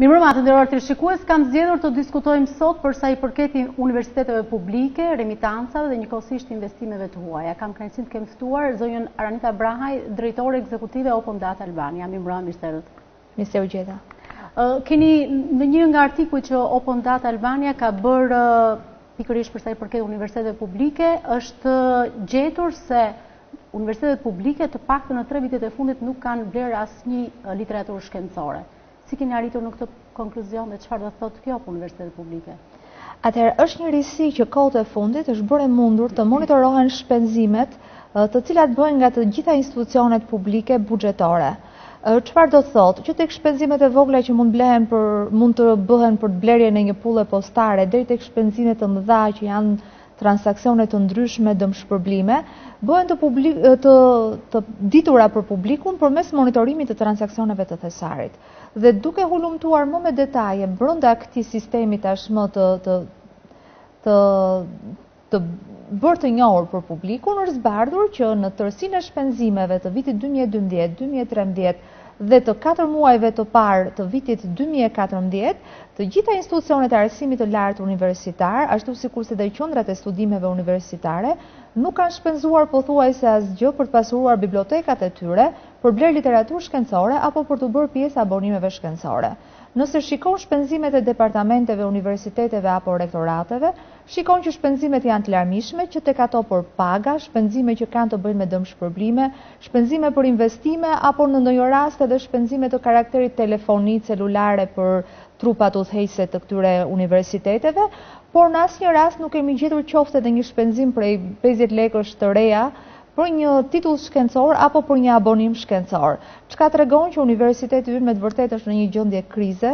Mirëmbrëma të nderuar teleshikues, kam zgjedhur të diskutojmë sot për sa i përket universiteteve publike, remitancave dhe njëkohësisht investimeve të huaja. Kam kënaqësinë të kem ftuar zonjën Aranita Brahaj, drejtore ekzekutive e Open Data Albania. Mirëmbrëma, mirë se erdhët. Mirë se u gjeta. Keni në një nga artikujt që Open Data Albania ka bërë pikërisht për sa i përket universiteteve publike, është gjetur se universitetet publike të paktën në tre vitet e fundit nuk kanë blerë asnjë literaturë shkencore. Si keni arritur në këtë konkluzion dhe çfarë do të thotë kjo për universitetet publike? atëherë është një risi që kohët e fundit është bërë e mundur të monitorohen shpenzimet të cilat bëhen nga të gjitha institucionet publike buxhetore. Çfarë do të thotë, që tek shpenzimet e vogla që mund, blehen për, mund të bëhen për blerjen e një pulle postare, deri tek shpenzimet e mëdha që janë transaksione të ndryshme, dëmshpërblime, bëhen të, publik, të, të ditura për publikun përmes monitorimit të transaksioneve të thesarit. Dhe duke hulumtuar më me detaje brenda këtij sistemi tashmë të të të të bërë të njohur për publikun, është zbardhur që në tërësinë e shpenzimeve të vitit 2012, 2013 dhe të katër muajve të parë të vitit 2014, të gjitha institucionet e arsimit të lartë universitar, ashtu sikurse dhe qendrat e studimeve universitare, nuk kanë shpenzuar pothuajse asgjë për të pasuruar bibliotekat e tyre, për blerë literaturë shkencore apo për t'u bërë pjesë e abonimeve shkencore. Nëse shikon shpenzimet e departamenteve, universiteteve apo rektorateve, shikon që shpenzimet janë të larmishme, që tek ato për paga, shpenzime që kanë të bëjnë me dëmshpërblime, shpenzime për investime apo në ndonjë rast edhe shpenzime të karakterit telefoni celulare për trupat udhëheqëse të këtyre universiteteve, por në asnjë rast nuk kemi gjetur qoftë edhe një shpenzim prej pesëdhjetë lekësh të reja Për një titull shkencor apo për një abonim shkencor. Çka tregon që universiteti ynë me të vërtetë është në një gjendje krize,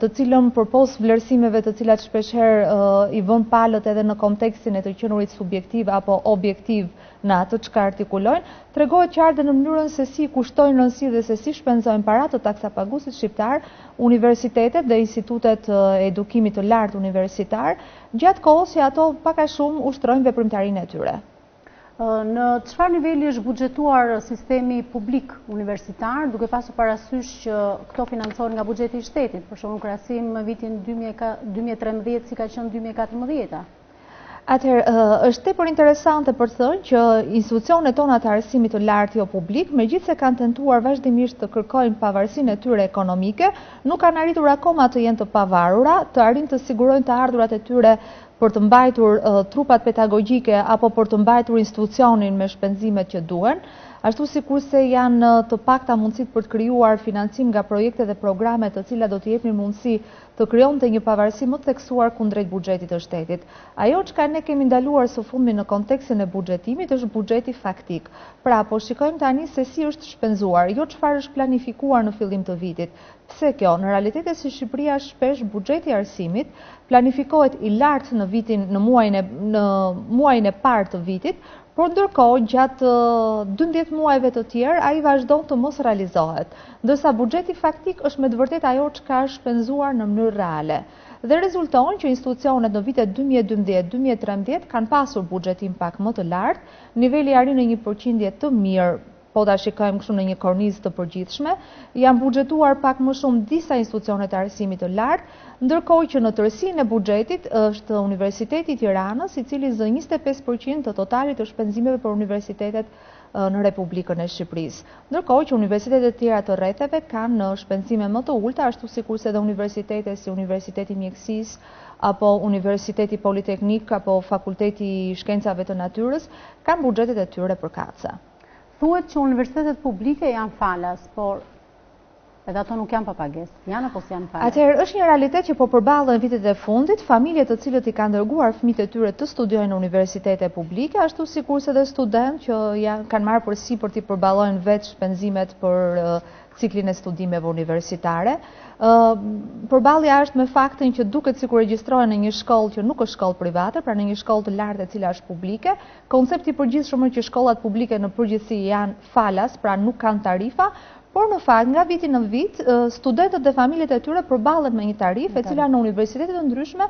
të cilën përpos vlerësimeve të cilat shpeshherë i vënë palët edhe në kontekstin e të qenurit subjektiv apo objektiv në atë çka artikulojnë, tregohet qartë dhe në mënyrën se si i kushtojnë rëndësi dhe se si shpenzojnë para të taksapaguesit shqiptar universitetet dhe institutet e edukimit të lartë universitar, gjatë kohës që ato pak a shumë ushtrojnë veprimtarinë e tyre. Në çfarë niveli është buxhetuar sistemi publik universitar, duke pasur parasysh që këto financohen nga buxheti i shtetit, për shembull në krahasim me vitin 2013 si ka qenë 2014-a? Atëherë, është tepër interesante për të thënë që institucionet tona të arsimit të lartë jo publik, megjithëse kanë tentuar vazhdimisht të kërkojnë pavarësinë e tyre ekonomike, nuk kanë arritur akoma të jenë të pavarura, të arrijnë të sigurojnë të ardhurat e tyre për të mbajtur trupat pedagogjike apo për të mbajtur institucionin me shpenzimet që duhen, ashtu sikurse janë të pakta mundësitë për të krijuar financim nga projekte dhe programe të cilat do të jepnin mundësi të krijonte një pavarësi më të theksuar kundrejt buxhetit të shtetit. Ajo çka ne kemi ndaluar së fundmi në kontekstin e buxhetimit është buxheti faktik. Pra, po shikojmë tani se si është shpenzuar, jo çfarë është planifikuar në fillim të vitit. Pse kjo? Në realitete si Shqipëria shpesh buxheti i arsimit planifikohet i lartë në vitin në muajin e në muajin e parë të vitit, por ndërkohë gjatë dymbëdhjetë muajve të tjerë ai vazhdon të mos realizohet, ndërsa buxheti faktik është me të vërtetë ajo që ka shpenzuar në mënyrë reale. Dhe rezulton që institucionet në vitet dy mijë e dymbëdhjetë, dy mijë e trembëdhjetë kanë pasur buxhetin pak më të lartë, niveli arrin në një përqindje të mirë, Po ta shikojmë kështu në një kornizë të përgjithshme, janë buxhetuar pak më shumë disa institucione të arsimit të lartë, ndërkohë që në tërësinë e buxhetit është Universiteti i Tiranës, i cili zë njëzet e pesë për qind të totalit të shpenzimeve për universitetet në Republikën e Shqipërisë. Ndërkohë që universitete të tjera të rretheve kanë shpenzime më të ulëta, ashtu sikurse dhe universitete si Universiteti i Mjekësisë apo Universiteti Politeknik apo Fakulteti i Shkencave të Natyrës kanë buxhetet e tyre përkatëse. Thuhet që universitetet publike janë falas, por edhe ato nuk janë pa pagesë. Janë apo s'janë falas? Atëherë është një realitet që po përballen vitet e fundit, familje të cilët i kanë dërguar fëmijët e tyre të studiojnë në universitete publike, ashtu sikurse dhe studentë që janë kanë marrë përsipër të përballojnë vetë shpenzimet për ciklin e studimeve universitare. Përballja është me faktin që duket sikur regjistrohen në një shkollë që nuk është shkollë private, pra në një shkollë të lartë e cila është publike, Koncepti i përgjithshëm është që shkollat publike në përgjithësi janë falas, pra nuk kanë tarifa, Por në fakt, nga viti në vit, studentët dhe familjet e tyre përballen me një tarifë, e cila në universitete të ndryshme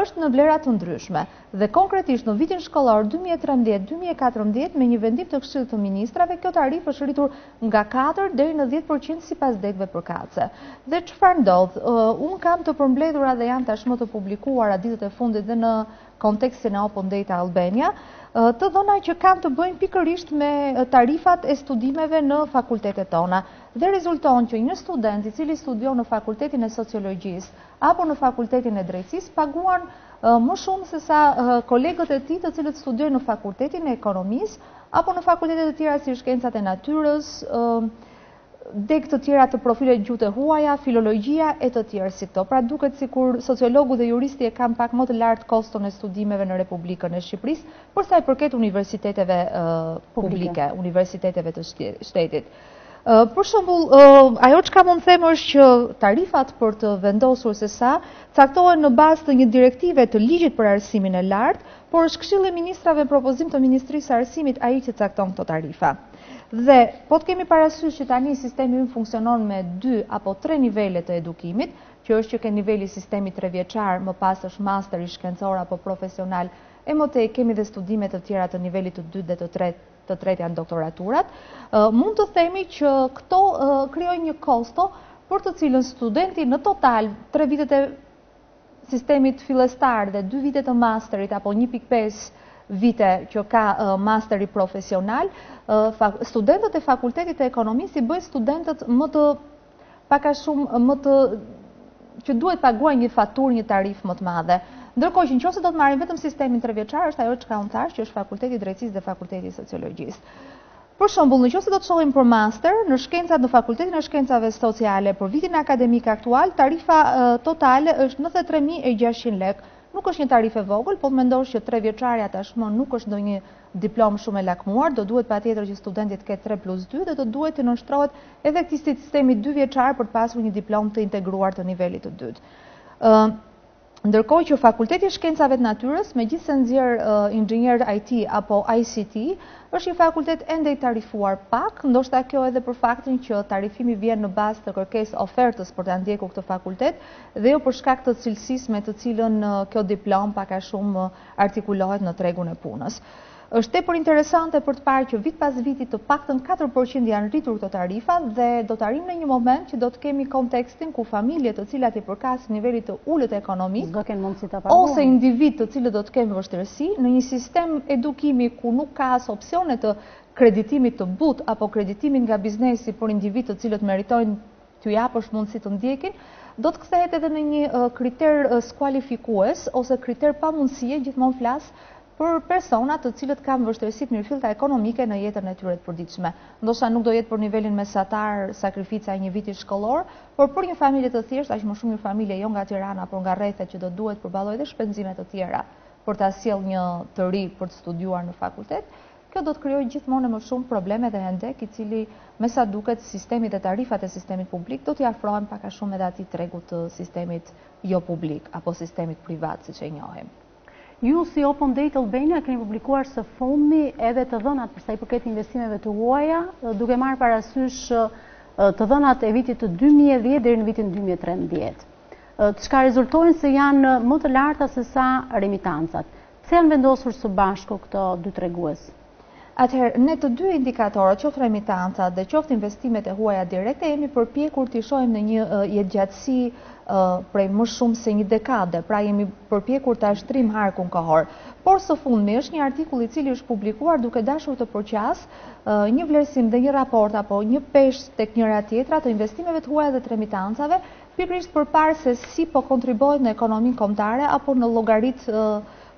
është në vlera të ndryshme. Dhe konkretisht në vitin shkollor 2013-2014, me një vendim të këshillit të ministrave, kjo tarifë është rritur nga 4 deri në 10% sipas degëve përkatëse. Dhe çfarë ndodh, unë kam të përmbledhura dhe janë tashmë të publikuara ditët e fundit dhe në kontekstin e Open Data Albania, të dhëna që kanë të bëjnë pikërisht me tarifat e studimeve në fakultetet tona. Dhe rezulton që një student i cili studion në fakultetin e sociologjisë apo në fakultetin e drejtësisë paguan më shumë se sa kolegët e tij të cilët studiojnë në fakultetin e ekonomisë apo në fakultetet e tjera si shkencat e natyrës, degë të tjera të profilit gjuhët e huaja, filologjia e të tjera si këto. Pra duket sikur sociologu dhe juristi e kanë pak më të lartë koston e studimeve në Republikën e Shqipërisë, për sa i përket universiteteve publike, universiteteve të shtetit. Për shembull, ajo çka mund të them është që tarifat për të vendosur se sa caktohen në bazë të një direktive të ligjit për arsimin e lartë, Por është Këshilli i Ministrave me propozim të Ministrisë së Arsimit ai që cakton këto tarifa. Dhe po të kemi parasysh që tani sistemi ynë funksionon me dy apo tre nivele të edukimit, që është që ke niveli sistemi trevjeçar, më pas është masteri shkencor apo profesional, e më tej kemi dhe studime të tjera të nivelit të dytë dhe të tretë, të tretë janë doktoraturat, mund të themi që këto krijojnë një kosto për të cilën studenti në total tre vitet e sistemit fillestar dhe 2 vite të masterit apo 1.5 vite që ka masteri profesional, studentët e fakultetit të ekonomisë i bëjnë studentët më të pak a shumë më të që duhet paguajnë një faturë, një tarifë më të madhe. Ndërkohë që në qoftë se do të marrim vetëm sistemin trevjeçar, është ajo çka unë thashë që është fakulteti i drejtësisë dhe fakulteti i sociologjisë. Për shembull, në qoftë se do të shohim për master në shkencat në Fakultetin e Shkencave Sociale për vitin akademik aktual, tarifa totale është nëntëdhjetë e tre mijë e gjashtëqind lekë. Nuk është një tarifë e vogël, po të mendosh që trevjeçarja tashmë nuk është ndonjë diplomë shumë e lakmuar, do duhet patjetër që studenti të ketë tre plus dy dhe do duhet të nënshtrohet edhe këtij sistemi dyvjeçar për të pasur një diplomë të integruar të nivelit të dytë. Ndërkohë që Fakulteti i Shkencave të Natyrës, megjithëse nxjerr inxhinierë IT apo ICT, është një fakultet ende i tarifuar pak, ndoshta kjo edhe për faktin që tarifimi vjen në bazë të kërkesë ofertës për ta ndjekur këtë fakultet dhe jo për shkak të cilësisë me të cilën kjo diplomë pak a shumë artikulohet në tregun e punës. Është tepër interesante për të parë që vit pas viti të paktën katër për qind janë rritur këto tarifa dhe do të arrijmë në një moment që do të kemi kontekstin ku familje të cilat i përkasin nivelit të ulët ekonomik ose individë të cilët do të kenë vështirësi në një sistem edukimi ku nuk ka as opsione të kreditimit të butë apo kreditimit nga biznesi për individë të cilët meritojnë t'u japësh mundësi të ndjekin, do të kthehet edhe në një kriter skualifikues ose kriter pamundësie, gjithmonë flas për persona të cilët kanë vështirësi të mirëfillta ekonomike në jetën e tyre të përditshme. Ndoshta nuk do jetë për nivelin mesatar sakrifica e një viti shkollor, por për një familje të thjeshtë, aq më shumë një familje jo nga Tirana, por nga rrethet që do duhet të përballojë dhe shpenzime të tjera për ta sjellë një të ri për të studiuar në fakultet, kjo do të krijojë gjithmonë e më shumë probleme dhe hendek, i cili me sa duket sistemi dhe tarifat e sistemit publik do t'i afrohen pak a shumë edhe atij tregut të sistemit jo publik apo sistemit privat siç e njohim. Ju si Open Data Albania keni publikuar së fundmi edhe të dhënat për sa i përket investimeve të huaja, duke marrë parasysh të dhënat e vitit dy mijë e dhjetë deri në vitin dy mijë e trembëdhjetë, çka rezultojnë se janë më të larta sesa remitancat. Pse janë vendosur së bashku këto dy tregues? atëherë ne të dy indikatorët, qoftë remitancat dhe qoftë investimet e huaja direkte, jemi përpjekur t'i shohim në një jetëgjatësi prej më shumë se një dekade, pra jemi përpjekur ta shtrijmë harkun kohor. Por së fundmi është një artikull i cili është publikuar duke dashur të përqasë një vlerësim dhe një raport apo një peshë tek njëra tjetra të investimeve të huaja dhe të remitancave, pikërisht për të parë se si po kontribuohet në ekonominë kombëtare apo në llogaritë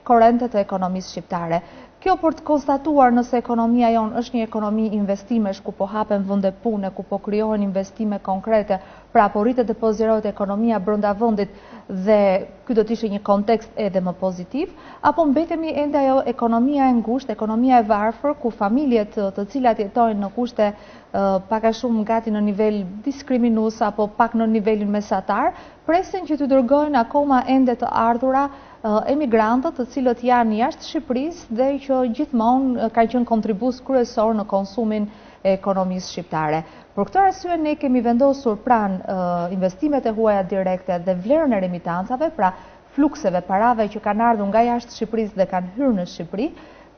korrente të ekonomisë shqiptare. Kjo për të konstatuar nëse ekonomia jonë është një ekonomi investimesh ku po hapen vende pune, ku po krijohen investime konkrete, pra po rritet dhe po zgjerohet ekonomia brenda vendit dhe ky do të ishte një kontekst edhe më pozitiv, apo mbetemi ende ajo ekonomia e ngushtë, ekonomia e varfër ku familjet të cilat jetojnë në kushte pak a shumë gati në nivel diskriminues apo pak nën nivelin mesatar, presin që t'u dërgojnë akoma ende të ardhura emigrantët të cilët janë jashtë Shqipërisë dhe që gjithmonë kanë qenë kontribues kryesorë në konsumin e ekonomisë shqiptare. Për këtë arsye ne kemi vendosur pranë investimet e huaja direkte dhe vlerën e remitancave, pra flukseve, parave që kanë ardhur nga jashtë Shqipërisë dhe kanë hyrë në Shqipëri,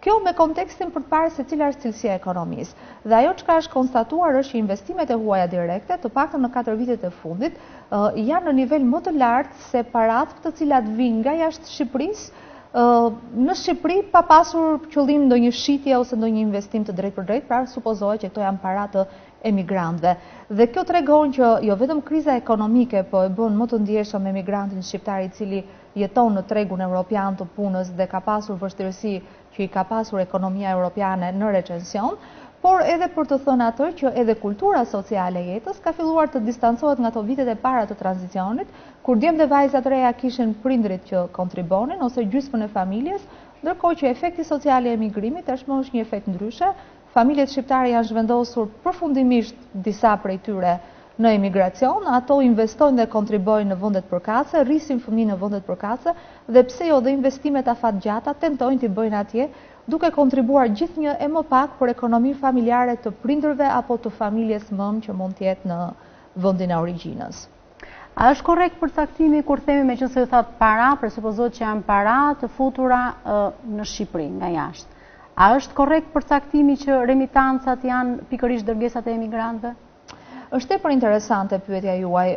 Kjo me kontekstin për të parë se cila është cilësia e ekonomisë. Dhe ajo çka është konstatuar është që investimet e huaja direkte, të paktën në katër vitet e fundit, janë në nivel më të lartë se paratë të cilat vijnë nga jashtë Shqipërisë në Shqipëri pa pasur qëllim ndonjë shitje ose ndonjë investim të drejtpërdrejtë, pra supozohet që këto janë para të emigrantëve. Dhe kjo tregon që jo vetëm kriza ekonomike po e bën më të ndjeshëm emigrantin shqiptar i cili jeton në tregun europian të punës dhe ka pasur vështirësi që i ka pasur ekonomia europiane në recension, por edhe për të thënë atë që edhe kultura sociale e jetës ka filluar të distancohet nga ato vitet e para të tranzicionit, kur djem dhe vajza të reja kishin prindërit që kontribonin ose gjysmën e familjes, ndërkohë që efekti social i emigrimit tashmë është një efekt ndryshe, Familjet shqiptare janë zhvendosur përfundimisht disa prej tyre në emigracion, ato investojnë dhe kontribojnë në vendet përkatëse, rrisin fëmijë në vendet përkatëse dhe pse jo dhe investimet afatgjata tentojnë t'i bëjnë atje, duke kontribuar gjithnjë e më pak për ekonominë familjare të prindërve apo të familjes mëmë që mund të jetë në vendin e origjinës. A është korrekt përcaktimi kur themi meqenëse ju thatë para, presupozot që janë para të futura në Shqipëri nga jashtë? A është korrekt përcaktimi që remitancat janë pikërisht dërgesat e emigrantëve? Është tepër interesante pyetja juaj,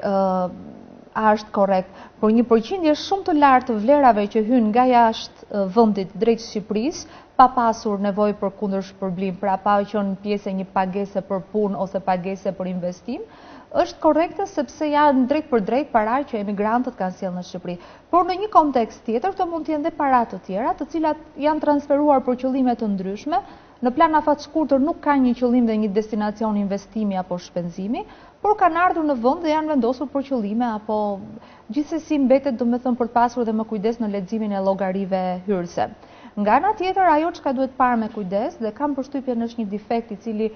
është korrekt, për një përqindje shumë të lartë të vlerave që hynë nga jashtë vendit drejt Shqipërisë, pa pasur nevojë për kundërshpërblim, pra pa qenë pjesë e një pagese për punë ose pagese për investim, Është korrekte sepse janë drejtpërdrejt para që emigrantët kanë sjellë në Shqipëri. Por në një kontekst tjetër, këto mund të jenë dhe para të tjera, të cilat janë transferuar për qëllime të ndryshme, në plan afatshkurtër nuk kanë një qëllim dhe një destinacion investimi apo shpenzimi, por kanë ardhur në vend dhe janë vendosur për qëllime apo gjithsesi mbetet domethënë për të pasur dhe më kujdes në leximin e llogarive hyrëse. Nga ana tjetër, ajo çka duhet parë me kujdes dhe kam përshtypjen është një defekt i cili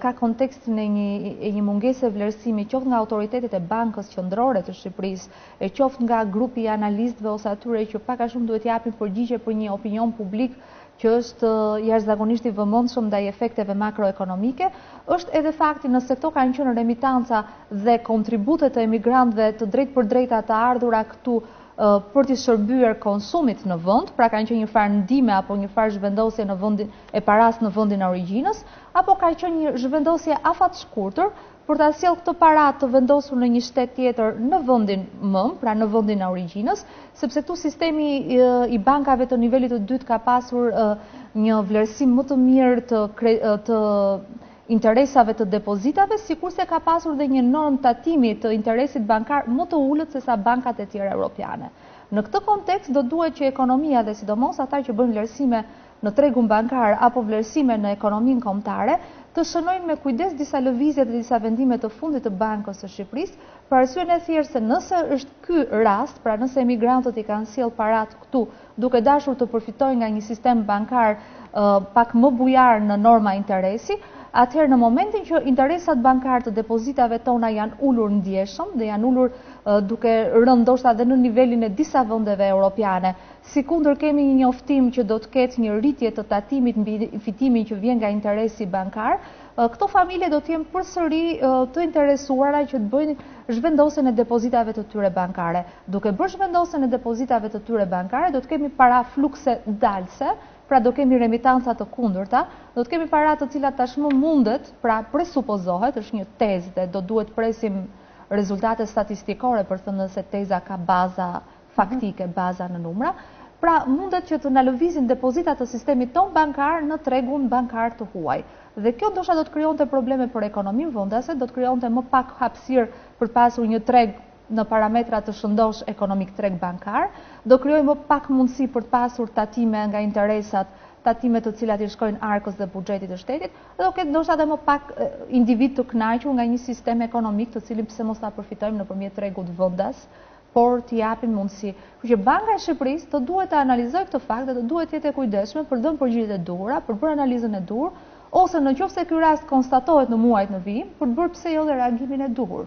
ka kontekstin e një e një mungese vlerësimi qoftë nga autoritetet e Bankës Qendrore të Shqipërisë, e qoftë nga grupi i analistëve ose atyre që pak a shumë duhet të japin përgjigje për një opinion publik që është jashtëzakonisht i vëmendshëm ndaj efekteve makroekonomike, është edhe fakti nëse këto kanë qenë remitanca dhe kontribute të emigrantëve të drejtpërdrejta të ardhura këtu për t'i shërbyer konsumit në vend, pra kanë qenë një farë ndihme apo një farë zhvendosje në vendin e parasë në vendin e origjinës, apo ka qenë një zhvendosje afatshkurtër për ta sjellë këtë para të vendosur në një shtet tjetër në vendin mëmë, pra në vendin e origjinës, sepse këtu sistemi i bankave të nivelit të dytë ka pasur një vlerësim më të mirë të të interesave të depozitave, sikurse ka pasur dhe një normë tatimi të interesit bankar më të ulët se sa bankat e tjera europiane. Në këtë kontekst do duhet që ekonomia dhe sidomos ata që bëjnë vlerësime në tregun bankar apo vlerësime në ekonominë kombëtare, të shënojnë me kujdes disa lëvizje dhe disa vendime të fundit të Bankës së Shqipërisë, për arsyen e thjeshtë se nëse është ky rast, pra nëse emigrantët i kanë sjellë paratë këtu, duke dashur të përfitojnë nga një sistem bankar pak më bujar në norma interesi, atëherë në momentin që interesat bankare të depozitave tona janë ulur ndjeshëm dhe janë ulur duke rënë ndoshta dhe në nivelin e disa vendeve europiane, Sikundër kemi një njoftim që do të ketë një rritje të tatimit mbi fitimin që vjen nga interesi bankar, këto familje do të jenë përsëri të interesuara që të bëjnë zhvendosjen e depozitave të tyre bankare. Duke bërë zhvendosjen e depozitave të tyre bankare, do të kemi para flukse dalëse, pra do kemi remitanca të kundërta, do të kemi para të cilat tashmë mundet, pra presupozohet, është një tezë dhe do duhet presim rezultate statistikore për të thënë nëse teza ka baza faktike baza në numra, pra mundet që të na lëvizin depozitat të sistemit tonë bankar në tregun bankar të huaj. Dhe kjo ndoshta do të krijonte probleme për ekonominë vendase, do të krijonte më pak hapësirë për të pasur një treg në parametra të shëndoshë ekonomik treg bankar, do krijojë më pak mundësi për të pasur tatime nga interesat, tatime të cilat i shkojnë arkës dhe buxhetit të shtetit, dhe do ketë ndoshta edhe më pak individë të kënaqur nga një sistem ekonomik të cilin pse mos ta përfitojmë nëpërmjet tregut vendas por t'i japim mundësi. Kështu që Banka e Shqipërisë do duhet ta analizojë këtë fakt dhe do duhet të jetë e kujdesshme për të dhënë përgjigjet e duhura, për të bërë analizën e duhur, ose në qoftë se ky rast konstatohet në muajt në vijim, për të bërë pse jo dhe reagimin e duhur.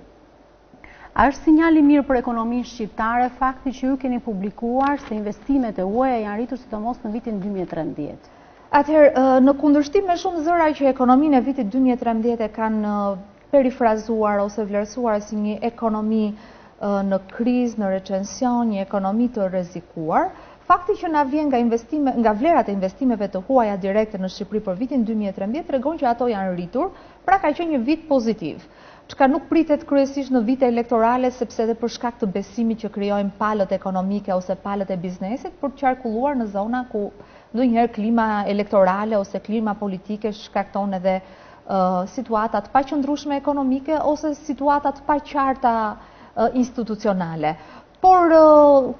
A është sinjal i mirë për ekonominë shqiptare fakti që ju keni publikuar se investimet e huaja janë rritur sidomos në vitin dy mijë e trembëdhjetë? Atëherë, në kundërshtim me shumë zëra që ekonominë e vitit dy mijë e trembëdhjetë e kanë perifrazuar ose vlerësuar si një ekonomi në krizë, në recension, një ekonomi të rrezikuar. Fakti që na vjen nga vlerat e investimeve të huaja direkte në Shqipëri për vitin 2013 tregon që ato janë rritur, pra ka qenë një vit pozitiv. Çka nuk pritet kryesisht në vite elektorale sepse dhe për shkak të besimit që krijojnë palët ekonomike ose palët e biznesit për të qarkulluar në zona ku ndonjëherë klima elektorale ose klima politike shkakton edhe situata të paqëndrueshme ekonomike ose situata të paqarta institucionale. Por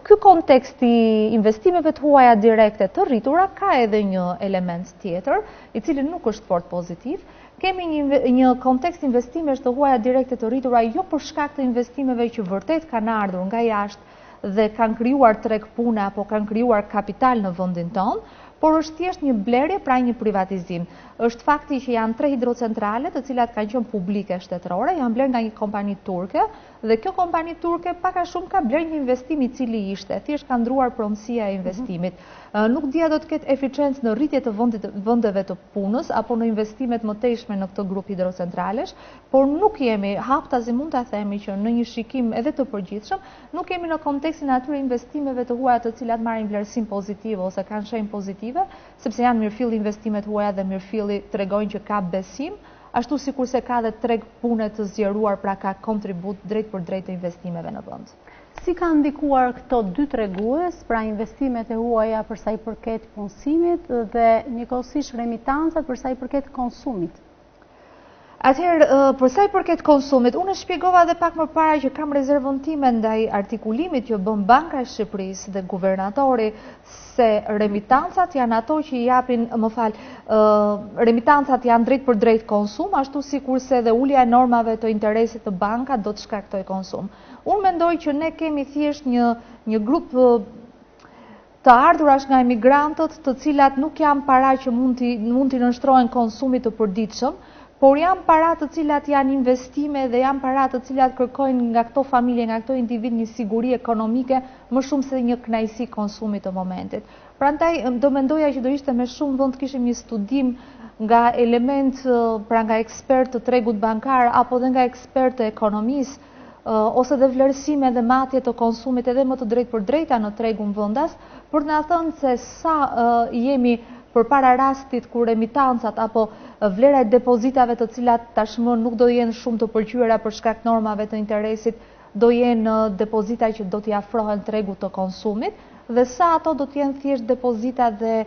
ky kontekst i investimeve të huaja direkte të rritura ka edhe një element tjetër, i cili nuk është fort pozitiv. Kemi një kontekst investimesh të huaja direkte të rritura jo për shkak të investimeve që vërtet kanë ardhur nga jashtë, dhe kanë krijuar treg pune apo kanë krijuar kapital në vendin tonë, por është thjesht një blerje pra një privatizim. Është fakti që janë tre hidrocentrale të cilat kanë qenë publike shtetërore, janë blerë nga një kompani turke dhe kjo kompani turke pak a shumë ka blerë një investim i cili ishte, thjesht ka ndruar pronësia e investimit. Nuk di a do të ketë efiçencë në rritje të vendeve të punës apo në investime të mëtejshme në këtë grup hidrocentralesh, por nuk jemi, haptazi mund ta themi që në një shikim edhe të përgjithshëm, nuk jemi në kontekstin e atyre investimeve të huaja të cilat marrin vlerësim pozitiv ose kanë shenjë pozitive, sepse janë mirëfilli investime të huaja dhe mirëfilli tregojnë që ka besim, ashtu sikurse ka dhe treg pune të zgjeruar pra ka kontribut drejtpërdrejt të investimeve në vend. Si kanë ndikuar këto dy tregues, pra investimet e huaja për sa i përket punësimit dhe njëkohësisht remitancat për sa i përket konsumit? Atëherë, për sa i përket konsumit, unë shpjegova edhe pak më para që kam rezervën time ndaj artikulimit që bën Banka e Shqipërisë dhe guvernatori se remitancat janë ato që i japin, më fal, remitancat janë drejtpërdrejt konsum, ashtu sikurse dhe ulja e normave të interesit te banka do të shkaktojë konsum. Unë mendoj që ne kemi thjesht një, një grup të ardhurash nga emigrantët të cilat nuk janë para që mund t'i mund t'i nënshtrohen konsumit të përditshëm, por janë para të cilat janë investime dhe janë para të cilat kërkojnë nga këto familje, nga këto individë një siguri ekonomike më shumë se një kënaqësi konsumi të momentit. Prandaj do mendoja që do ishte me shumë vend të kishim një studim nga elementë, pra nga ekspertë të tregut bankar apo dhe nga ekspertë të ekonomisë, ose dhe vlerësime dhe matje të konsumit edhe më të drejtpërdrejta në tregun vendas, për të na thënë se sa jemi përpara rastit kur remitancat apo vlera e depozitave të cilat tashmë nuk do jenë shumë të pëlqyera për shkak normave të interesit, do jenë depozita që do t'i afrohen tregut të konsumit, dhe sa ato do të jenë thjesht depozita dhe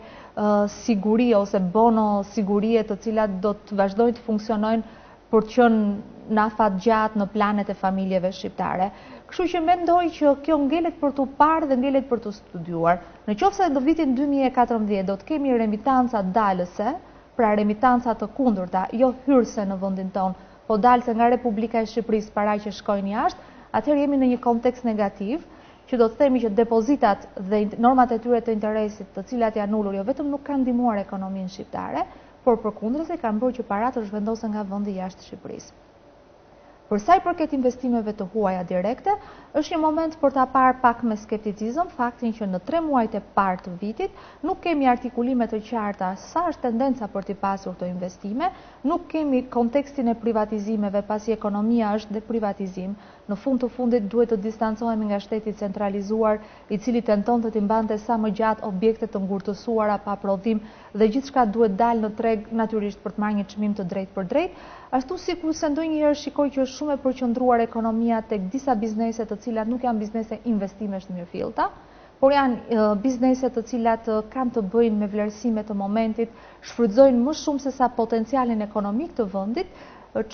sigurie ose bono sigurie të cilat do të vazhdojnë të funksionojnë për të qenë në afatgjatë në planet e familjeve shqiptare. Kështu që mendoj që kjo ngelet për t'u parë dhe ngelet për t'u studiuar. Në qoftë se në vitin 2014 do të kemi remitanca dalëse, pra remitanca të kundërta, jo hyrëse në vendin tonë, po dalëse nga Republika e Shqipërisë para që shkojnë jashtë, atëherë jemi në një kontekst negativ, që do të themi që depozitat dhe normat e tyre të interesit të cilat janë ulur, jo vetëm nuk kanë ndihmuar ekonominë shqiptare, por përkundrazi kanë bërë që paratë të zhvendosen nga vendi jashtë Shqipërisë. Për sa i përket investimeve të huaja direkte, është një moment për ta parë pak me skepticizëm faktin që në tre muajt e parë të vitit nuk kemi artikulime të qarta sa është tendenca për t'i pasur këto investime, nuk kemi kontekstin e privatizimeve pasi ekonomia është dhe privatizim, në fund të fundit duhet të distancohemi nga shteti i centralizuar i cili tentonte t'i mbante sa më gjatë objekte të ngurtësuara pa prodhim dhe gjithçka duhet dalë në treg natyrisht për të marrë një çmim të drejtpërdrejtë, ashtu sikurse ndonjëherë shikoj që është shumë e përqendruar ekonomia tek disa biznese të cilat nuk janë biznese investimesh të mirëfillta, por janë biznese të cilat kanë të bëjnë me vlerësime të momentit, shfrytëzojnë më shumë sesa potencialin ekonomik të vendit,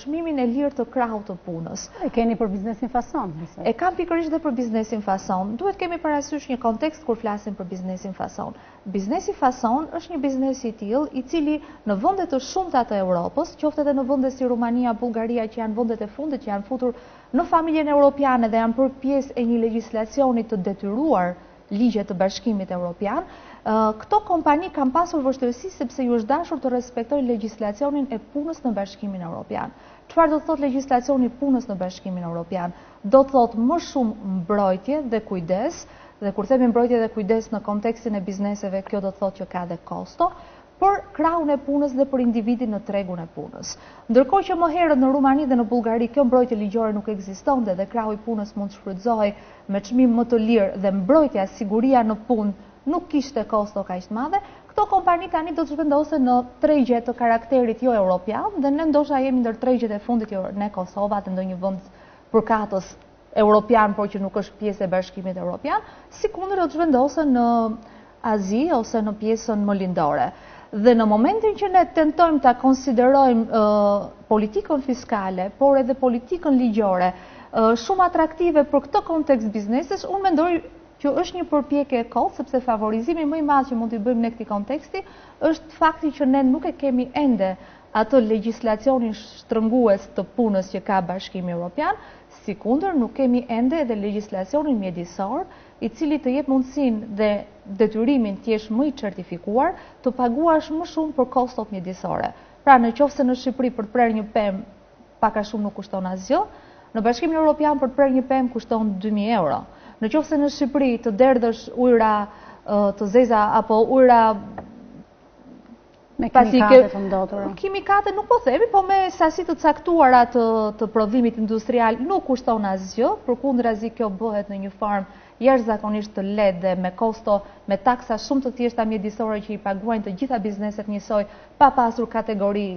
çmimin e lirë të krahut të punës. E keni për biznesin fason, besoj. E kam pikërisht dhe për biznesin fason. Duhet kemi parasysh një kontekst kur flasim për biznesin fason. Biznesi fason është një biznes i tillë i cili në vende të shumta të Europës, qoftë edhe në vende si Rumania, Bullgaria që janë vendet e fundit që janë futur në familjen europiane dhe janë bërë pjesë e një legjislacioni të detyruar ligje të Bashkimit Europian, këto kompani kanë pasur vështirësi sepse ju është dashur të respektojnë legjislacionin e punës në Bashkimin Europian. Çfarë do të thotë legjislacioni i punës në Bashkimin Europian? Do të thotë më shumë mbrojtje dhe kujdes, dhe kur themi mbrojtje dhe kujdes në kontekstin e bizneseve, kjo do të thotë që ka dhe kosto, për krahun e punës dhe për individin në tregun e punës. Ndërkohë që më herët në Rumani dhe në Bullgari kjo mbrojtje ligjore nuk ekzistonte dhe krahu i punës mund të shfrytëzohej me çmim më të lirë dhe mbrojtja, siguria në punë nuk kishte kosto kaq të madhe, këto kompani tani do të zhvendosen në tregje të karakterit jo europian dhe ne ndoshta jemi ndër tregjet e fundit jo, ne, Kosova dhe ndonjë vend përkatës. Europian, por që nuk është pjesë e Bashkimit Europian, sikundër do të zhvendosen në Azi ose në pjesën më lindore. Dhe në momentin që ne tentojmë ta konsiderojmë politikën fiskale, por edhe politikën ligjore, shumë atraktive për këtë kontekst bizneses, unë mendoj që është një përpjekje e kotë, sepse favorizimi më i madh që mund t'i bëjmë ne këtij konteksti është fakti që ne nuk e kemi ende atë legjislacionin shtrëngues të punës që ka Bashkimi Europian, Sikundër nuk kemi ende edhe legjislacionin mjedisor, i cili të jep mundësinë dhe detyrimin të jesh më i çertifikuar, të paguash më shumë për kostot mjedisore. Pra, në qoftë se në Shqipëri për të prerë një pemë pak a shumë nuk kushton asgjë, në Bashkimin Europian për të prerë një pemë kushton dy mijë euro. Në qoftë se në Shqipëri të derdhësh ujëra të zeza apo ujëra Me kimikate të ndotura. Kimikate nuk po themi, po me sasi të caktuara të, të prodhimit industrial nuk kushton asgjë, përkundrazi kjo bëhet në një formë jashtëzakonisht të lehtë dhe me kosto, me taksa shumë të thjeshta mjedisore që i paguajnë të gjitha bizneset njësoj, pa pasur kategori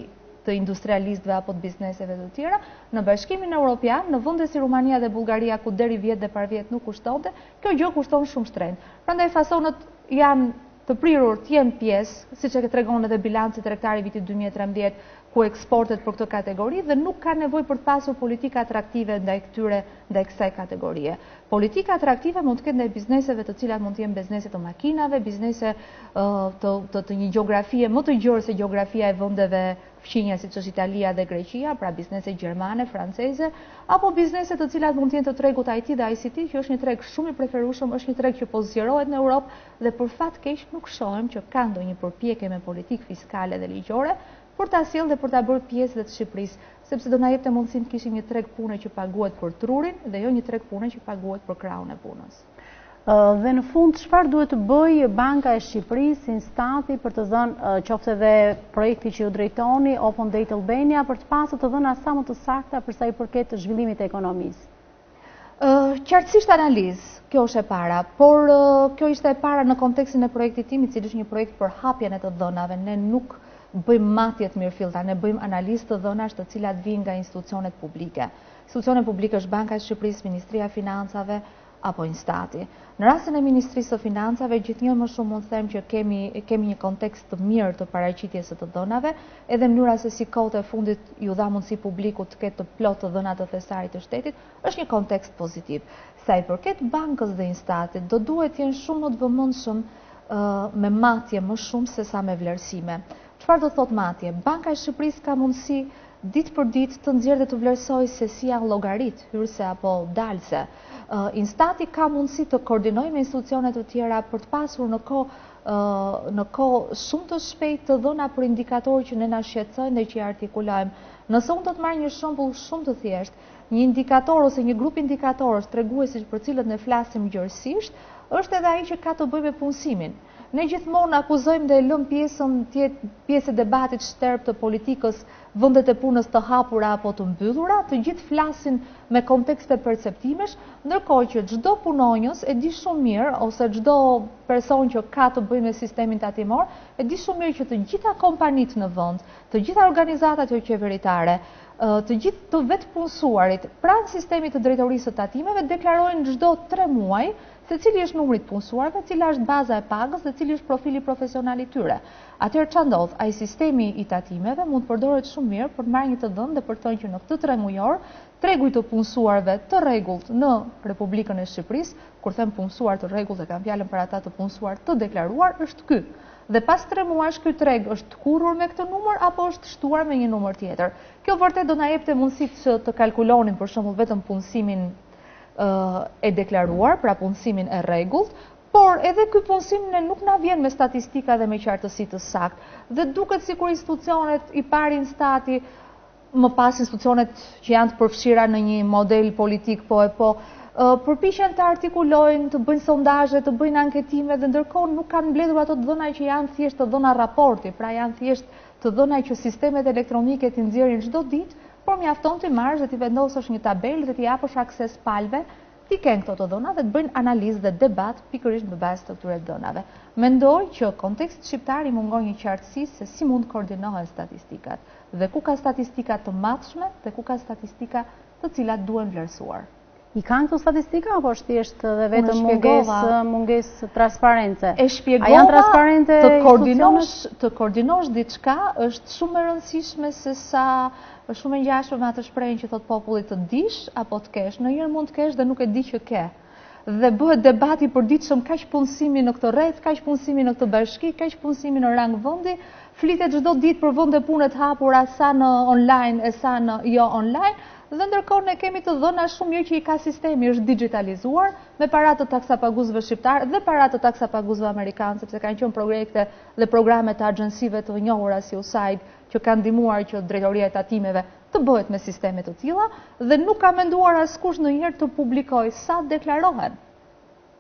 të industrialistëve apo të bizneseve të tjera, në Bashkimin Europian, në vende si Rumania dhe Bullgaria, ku deri vjet dhe parvjet nuk kushtonte, kjo gjë kushton shumë shtrenjtë. Prandaj fasonët janë të prirur të jenë pjesë, siç e tregon edhe bilanci tregtar i vitit dy mijë e trembëdhjetë, ku eksportet për këtë kategori dhe nuk kanë nevojë për të pasur politika atraktive ndaj këtyre, ndaj kësaj kategorie. Politika atraktive mund të ketë ndaj bizneseve të cilat mund të jenë biznese të makinave, biznese të një gjeografie më të gjerë se gjeografia e vendeve fqinja siç është Italia dhe Greqia, pra biznese gjermane, franceze, apo biznese të cilat mund të jenë të tregut IT dhe ICT, që është një treg shumë i preferueshëm, është një treg që po zgjerohet në Europë, dhe për fat keq nuk shohim që ka ndonjë përpjekje me politikë fiskale dhe ligjore për ta sjellë dhe për ta bërë pjesë dhe të Shqipërisë, sepse do na jepte mundësinë të kishim një treg pune që paguhet për trurin dhe jo një treg pune që paguhet për krahun e punës. Dhe në fund, çfarë duhet të bëjë Banka e Shqipërisë, INSTAT-i për të dhënë qoftë edhe projekti që ju drejtoni, Open Data Albania, për të pasur të dhëna sa më të sakta për sa i përket zhvillimit të ekonomisë? Qartësisht analizë, kjo është e para, por kjo ishte e para në kontekstin e projektit tim, i cili është një projekt për hapjen e të dhënave. Ne nuk bëjmë matje të mirëfillta, ne bëjmë analizë të dhënash të cilat vijnë nga institucionet publike. Institucionet publike është Banka e Shqipërisë, Ministria e Financave, apo INSTAT-i. Në rastin e Ministrisë së Financave, gjithnjë më shumë mund të them që kemi, kemi një kontekst të mirë të paraqitjes së të dhënave, edhe mënyra se si kohët e fundit iu dha mundësi publikut të ketë të plotë të dhënat e thesarit të shtetit, është një kontekst pozitiv. Sa i përket bankës dhe INSTAT-it, do duhet të jenë shumë më të vëmendshëm me matje më shumë se sa me vlerësime. Çfarë do thotë matje? Banka e Shqipërisë ka mundësi ditë për ditë të nxjerrë dhe të vlerësojë se si janë llogaritë, hyrëse apo dalëse. INSTAT-i ka mundësi të koordinojë me institucione të tjera për të pasur në kohë në kohë shumë të shpejtë të dhëna për indikatorë që ne na shqetësojnë dhe që i artikulojmë. Nëse unë do të marr një shembull shumë të thjeshtë, një indikator ose një grup indikatorësh treguesish për të cilët ne flasim gjerësisht, është edhe ai që ka të bëjë me punësimin. Ne gjithmonë akuzojmë dhe e lëmë pjesën të jetë pjesë e debatit shterp të politikës vendet e punës të hapura apo të mbyllura, të gjithë flasin me kontekste perceptimesh, ndërkohë që çdo punonjës e di shumë mirë ose çdo person që ka të bëjë me sistemin tatimor e di shumë mirë që të gjitha kompanitë në vend, të gjitha organizatat joqeveritare, të gjithë të vetëpunësuarit pranë sistemit të Drejtorisë së Tatimeve deklarojnë çdo tre muaj se cili është numri i të punësuarve, cila është baza e pagës dhe cili është profili profesional i tyre. Atëherë ça ndodh? Ai sistemi i tatimeve mund të përdoret shumë mirë për të marrë një të dhënë dhe për të thënë që në këtë tremujor tregu i të punësuarve të rregullt në Republikën e Shqipërisë, kur them punësuar të rregullt e kam fjalën për ata të punësuar të deklaruar, është ky. Dhe pas tre muajsh ky treg është tkurrur me këtë numër apo është shtuar me një numër tjetër. Kjo vërtet do na jepte mundësi që të kalkulonim për shembull vetëm punësimin e deklaruar, pra punësimin e rregullt, Por, edhe ky punësim ne nuk na vjen me statistika dhe me qartësi të saktë. Dhe duket sikur institucionet, i pari INSTAT-i, më pas institucionet që janë të përfshira në një model politik po e po, përpiqen të artikulojnë, të bëjnë sondazhe, të bëjnë anketime dhe ndërkohë nuk kanë mbledhur ato të dhëna që janë thjesht të dhëna raporti, pra janë thjesht të dhëna që sistemet elektronike t'i nxjerrin çdo ditë, por mjafton t'i marrësh dhe t'i vendosësh në një tabelë dhe t'i japësh akses palëve, t'i kenë këto të dhëna dhe të bëjnë analizë dhe debat pikërisht në bazë të këtyre të dhënave. Mendoj që kontekstit shqiptar i mungon një qartësi se si mund të koordinohen statistikat dhe ku ka statistika të matshme dhe ku ka statistika të cilat duhen vlerësuar. I kanë këto statistika apo është thjesht dhe vetëm mungesë mungesë transparence? E shpjegova. A janë transparente të koordinosh të koordinosh diçka është shumë e rëndësishme se sa shumë e ngjashme me atë shprehjen që thotë populli të dish apo të kesh. Ndonjëherë mund të kesh dhe nuk e di që ke. Dhe bëhet debati i përditshëm kaq punësimi në këtë rreth, kaq punësimi në këtë bashki, kaq punësimi në rang vendi, flitet çdo ditë për vende pune të hapura sa në online e sa në jo online, dhe ndërkohë ne kemi të dhëna shumë mirë që i ka sistemi, është dixhitalizuar me para të taksapaguesve shqiptarë dhe para të taksapaguesve amerikanë, sepse kanë qenë projekte dhe programe të agjensive të njohura si USAID që kanë ndihmuar që Drejtoria e Tatimeve të bëhet me sisteme të tilla dhe nuk ka menduar askush ndonjëherë të publikojë sa deklarohen.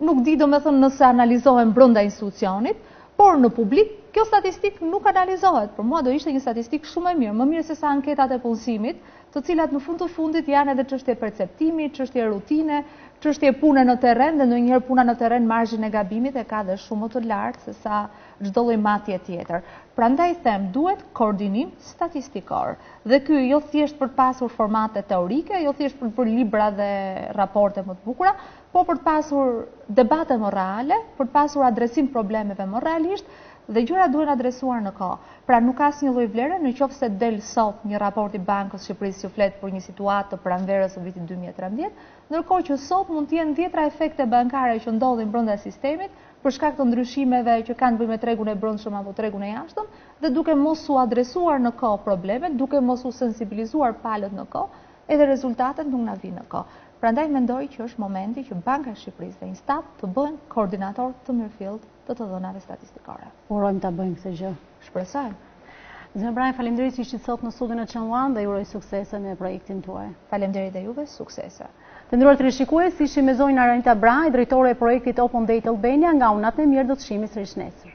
Nuk di domethënë nëse analizohen brenda institucionit, por në publik kjo statistikë nuk analizohet. Për mua do ishte një statistikë shumë e mirë, më mirë se sa anketat e punësimit, të cilat në fund të fundit janë edhe çështje perceptimi, çështje rutine, çështje pune në terren dhe ndonjëherë puna në terren marzhin e gabimit e ka dhe shumë më të lartë se sa çdo lloj matje tjetër. Prandaj them duhet koordinim statistikor. Dhe ky jo thjesht për të pasur formate teorike, jo thjesht për të bërë libra dhe raporte më të bukura, po për të pasur debate më reale, për të pasur adresim problemeve më realisht dhe gjërat duhen adresuar në kohë. Pra nuk ka asnjë lloj vlere në qoftë se del sot një raport i Bankës Shqipërisë që flet për një situatë të pranverës së vitit 2013, ndërkohë që sot mund të jenë dhjetra efekte bankare që ndodhin brenda sistemit, për shkak të ndryshimeve që kanë të bëjnë me tregun e brendshëm apo tregun e jashtëm dhe duke mos u adresuar në kohë problemet, duke mos u sensibilizuar palët në kohë, edhe rezultatet nuk na vijnë në kohë. Prandaj mendoj që është momenti që Banka e Shqipërisë dhe Instat të bëhen koordinatorë të mirëfilltë të të dhënave statistikore. Urojmë ta bëjnë këtë gjë. Shpresoj. Zonja Brahaj, faleminderit që ishit sot në studion e Channel One dhe ju uroj suksese me projektin tuaj. Faleminderit dhe juve, suksese. Të nderuar teleshikues, ishim me zonjën Aranita Brahaj, drejtore e projektit Open Data Albania, nga unë natën e mirë, do të shihemi sërish nesër.